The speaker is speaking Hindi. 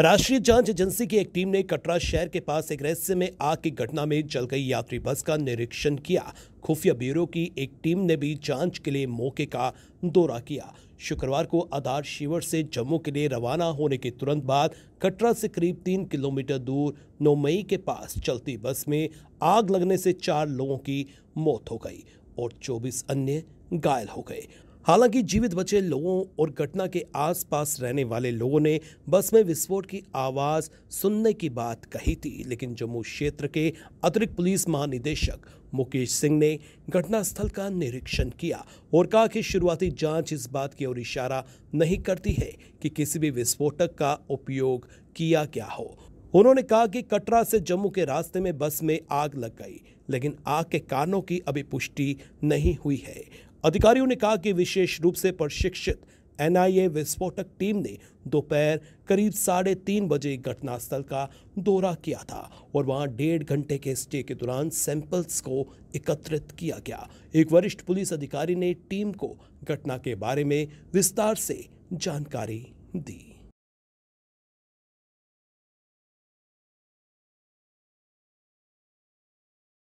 राष्ट्रीय जाँच एजेंसी की एक टीम ने कटरा शहर के पास एक रहस्य में आग की घटना में जल गई यात्री बस का निरीक्षण किया। खुफिया ब्यूरो की एक टीम ने भी जाँच के लिए मौके का दौरा किया। शुक्रवार को आधार शिविर से जम्मू के लिए रवाना होने के तुरंत बाद कटरा से करीब तीन किलोमीटर दूर नौमई के पास चलती बस में आग लगने से चार लोगों की मौत हो गई और 24 अन्य घायल हो गए। हालाँकि जीवित बचे लोगों और घटना के आसपास रहने वाले लोगों ने बस में विस्फोट की आवाज़ सुनने की बात कही थी, लेकिन जम्मू क्षेत्र के अतिरिक्त पुलिस महानिदेशक मुकेश सिंह ने घटनास्थल का निरीक्षण किया और कहा कि शुरुआती जाँच इस बात की ओर इशारा नहीं करती है कि किसी भी विस्फोटक का उपयोग किया गया हो। उन्होंने कहा कि कटरा से जम्मू के रास्ते में बस में आग लग गई, लेकिन आग के कारणों की अभी पुष्टि नहीं हुई है। अधिकारियों ने कहा कि विशेष रूप से प्रशिक्षित एनआईए विस्फोटक टीम ने दोपहर करीब साढ़े तीन बजे घटनास्थल का दौरा किया था और वहाँ डेढ़ घंटे के स्टे के दौरान सैंपल्स को एकत्रित किया गया। एक वरिष्ठ पुलिस अधिकारी ने टीम को घटना के बारे में विस्तार से जानकारी दी।